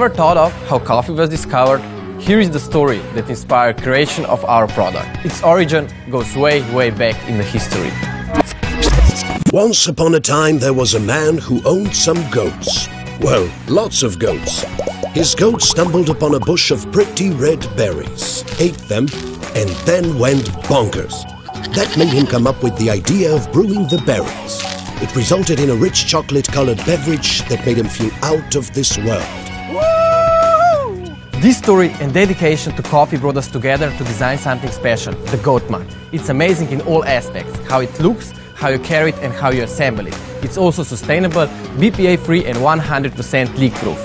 never thought of how coffee was discovered, here is the story that inspired creation of our product. Its origin goes way, way back in the history. Once upon a time there was a man who owned some goats. Well, lots of goats. His goat stumbled upon a bush of pretty red berries, ate them, and then went bonkers. That made him come up with the idea of brewing the berries. It resulted in a rich chocolate-colored beverage that made him feel out of this world. This story and dedication to coffee brought us together to design something special, the Goat Mug. It's amazing in all aspects, how it looks, how you carry it and how you assemble it. It's also sustainable, BPA free and 100% leak proof.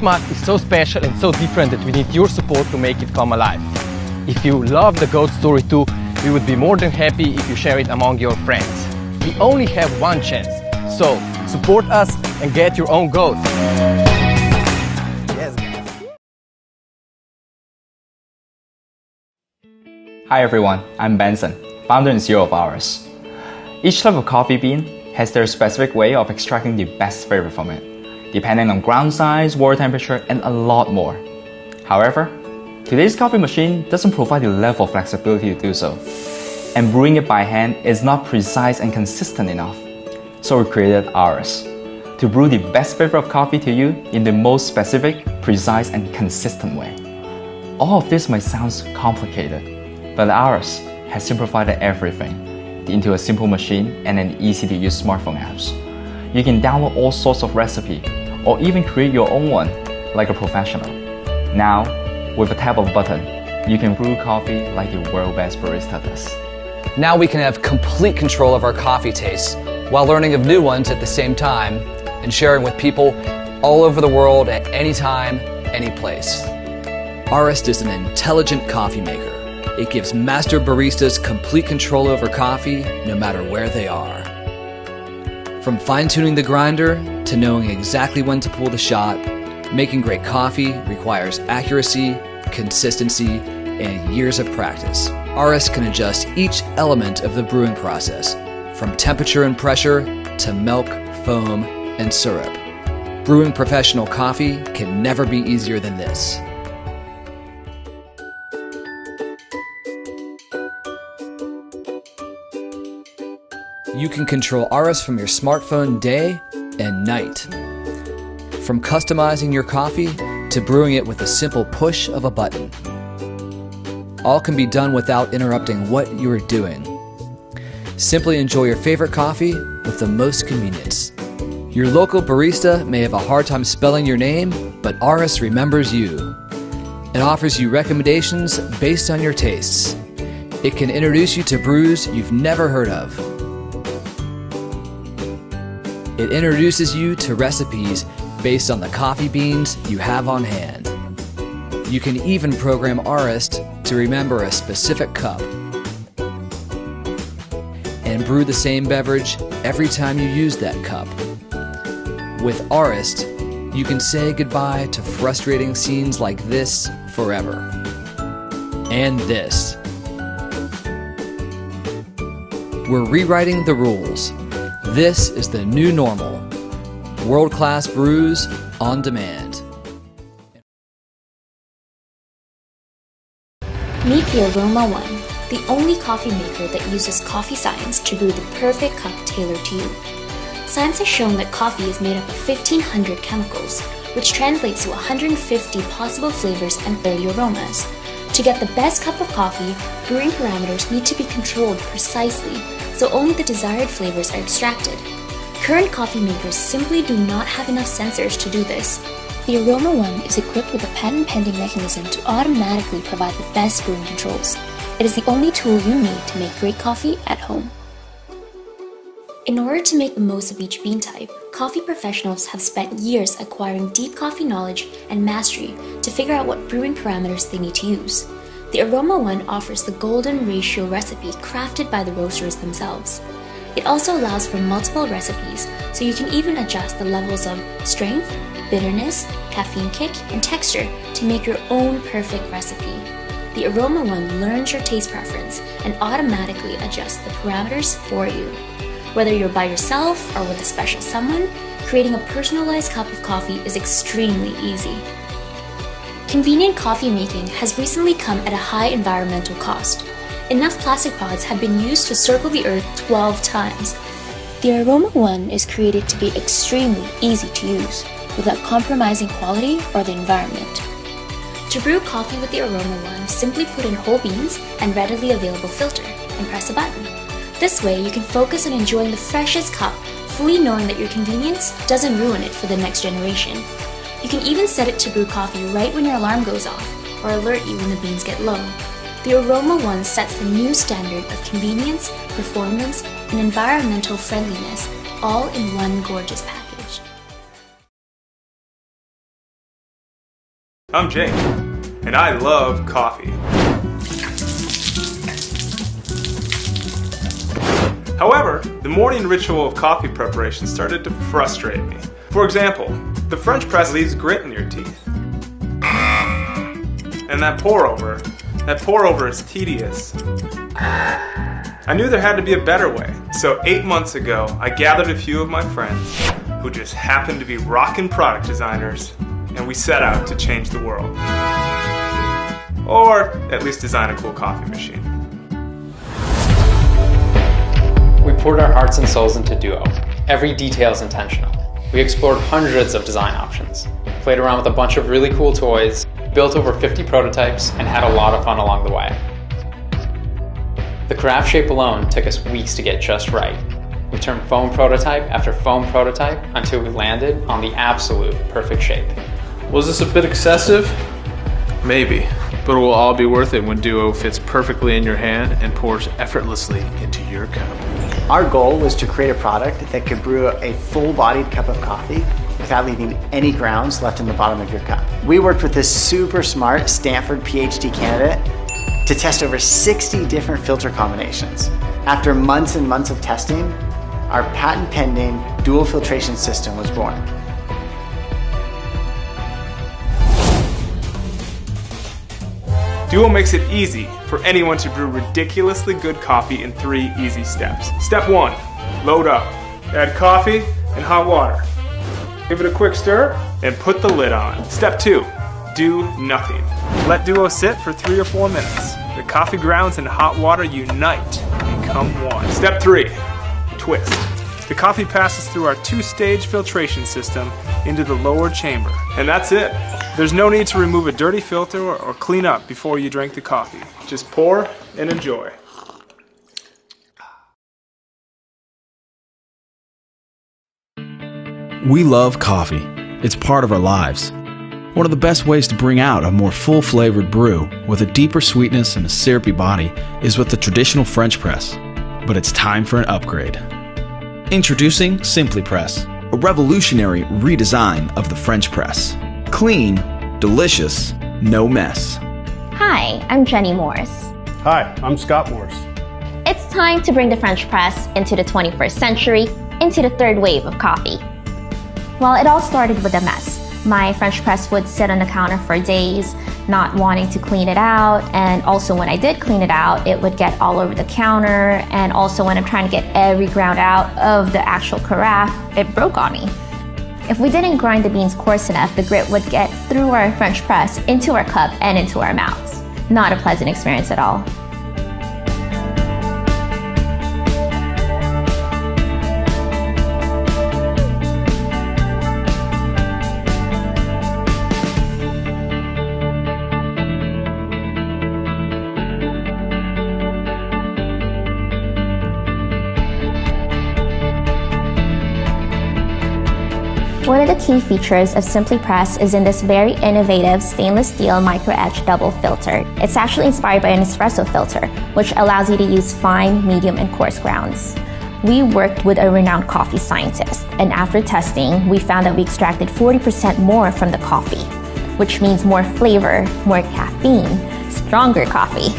The Goat is so special and so different that we need your support to make it come alive. If you love the goat story too, we would be more than happy if you share it among your friends. We only have one chance, so support us and get your own goat. Yes. Hi everyone, I'm Benson, founder and CEO of Ours. Each type of coffee bean has their specific way of extracting the best flavor from it, depending on ground size, water temperature, and a lot more. However, today's coffee machine doesn't provide the level of flexibility to do so, and brewing it by hand is not precise and consistent enough. So we created ours, to brew the best flavor of coffee to you in the most specific, precise, and consistent way. All of this might sound complicated, but ours has simplified everything into a simple machine and an easy to use smartphone apps. You can download all sorts of recipe or even create your own one like a professional. Now, with a tap of a button, you can brew coffee like the world best barista does. Now we can have complete control of our coffee tastes while learning of new ones at the same time and sharing with people all over the world at any time, any place. Arist is an intelligent coffee maker. It gives master baristas complete control over coffee no matter where they are. From fine tuning the grinder to knowing exactly when to pull the shot, making great coffee requires accuracy, consistency, and years of practice. Arist can adjust each element of the brewing process, from temperature and pressure to milk, foam, and syrup. Brewing professional coffee can never be easier than this. You can control Arist from your smartphone day and night. From customizing your coffee to brewing it with a simple push of a button. All can be done without interrupting what you are doing. Simply enjoy your favorite coffee with the most convenience. Your local barista may have a hard time spelling your name, but Arist remembers you. It offers you recommendations based on your tastes. It can introduce you to brews you've never heard of. It introduces you to recipes based on the coffee beans you have on hand. You can even program Arist to remember a specific cup and brew the same beverage every time you use that cup. With Arist, you can say goodbye to frustrating scenes like this forever. And this. We're rewriting the rules. This is the new normal. World class brews on demand. Meet the Auroma One, the only coffee maker that uses coffee science to brew the perfect cup tailored to you. Science has shown that coffee is made up of 1500 chemicals, which translates to 150 possible flavors and 30 aromas. To get the best cup of coffee, brewing parameters need to be controlled precisely, so only the desired flavors are extracted. Current coffee makers simply do not have enough sensors to do this. The Auroma One is equipped with a patent pending mechanism to automatically provide the best brewing controls. It is the only tool you need to make great coffee at home. In order to make the most of each bean type, coffee professionals have spent years acquiring deep coffee knowledge and mastery to figure out what brewing parameters they need to use. The Auroma One offers the golden ratio recipe crafted by the roasters themselves. It also allows for multiple recipes, so you can even adjust the levels of strength, bitterness, caffeine kick, and texture to make your own perfect recipe. The Auroma One learns your taste preference and automatically adjusts the parameters for you. Whether you're by yourself or with a special someone, creating a personalized cup of coffee is extremely easy. Convenient coffee making has recently come at a high environmental cost. Enough plastic pods have been used to circle the earth 12 times. The Auroma One is created to be extremely easy to use without compromising quality or the environment. To brew coffee with the Auroma One, simply put in whole beans and readily available filter and press a button. This way, you can focus on enjoying the freshest cup, fully knowing that your convenience doesn't ruin it for the next generation. You can even set it to brew coffee right when your alarm goes off, or alert you when the beans get low. The Auroma One sets the new standard of convenience, performance, and environmental friendliness, all in one gorgeous package. I'm Jake, and I love coffee. However, the morning ritual of coffee preparation started to frustrate me. For example, the French press leaves grit in your teeth. And that pour over, that pour over is tedious. I knew there had to be a better way, so eight months ago, I gathered a few of my friends who just happened to be rockin' product designers and we set out to change the world. Or at least design a cool coffee machine. We poured our hearts and souls into Duo. Every detail is intentional. We explored hundreds of design options, played around with a bunch of really cool toys, built over 50 prototypes, and had a lot of fun along the way. The craft shape alone took us weeks to get just right. We turned foam prototype after foam prototype until we landed on the absolute perfect shape. Was this a bit excessive? Maybe, but it will all be worth it when Duo fits perfectly in your hand and pours effortlessly into your cup. Our goal was to create a product that could brew a full-bodied cup of coffee without leaving any grounds left in the bottom of your cup. We worked with this super smart Stanford PhD candidate to test over 60 different filter combinations. After months and months of testing, our patent pending dual filtration system was born. Duo makes it easy for anyone to brew ridiculously good coffee in three easy steps. Step one, load up. Add coffee and hot water. Give it a quick stir and put the lid on. Step two, do nothing. Let Duo sit for three or four minutes. The coffee grounds and hot water unite and become one. Step three, twist. The coffee passes through our two-stage filtration system into the lower chamber. And that's it. There's no need to remove a dirty filter or, or clean up before you drink the coffee. Just pour and enjoy. We love coffee. It's part of our lives. One of the best ways to bring out a more full flavored brew with a deeper sweetness and a syrupy body is with the traditional French press. But it's time for an upgrade. Introducing Simply Press, a revolutionary redesign of the French press. Clean, delicious, no mess. Hi, I'm Jenny Morris. Hi, I'm Scott Morris. It's time to bring the French press into the 21st century, into the third wave of coffee. Well, it all started with a mess. My French press would sit on the counter for days, not wanting to clean it out. And also, when I did clean it out, it would get all over the counter. And also, when I'm trying to get every ground out of the actual carafe, it broke on me. If we didn't grind the beans coarse enough, the grit would get through our French press into our cup and into our mouths. Not a pleasant experience at all. Key features of Simply Press is in this very innovative stainless steel micro etch double filter. It's actually inspired by an espresso filter, which allows you to use fine, medium, and coarse grounds. We worked with a renowned coffee scientist, and after testing, we found that we extracted 40% more from the coffee. which means more flavor, more caffeine, stronger coffee,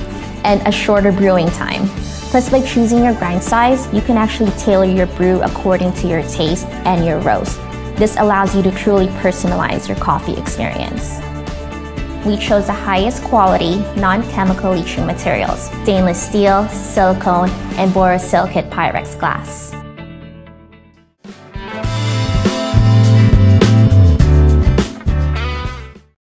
and a shorter brewing time. Plus, by choosing your grind size, you can actually tailor your brew according to your taste and your roast. This allows you to truly personalize your coffee experience. We chose the highest quality, non-chemical leaching materials, stainless steel, silicone, and borosilicate Pyrex glass.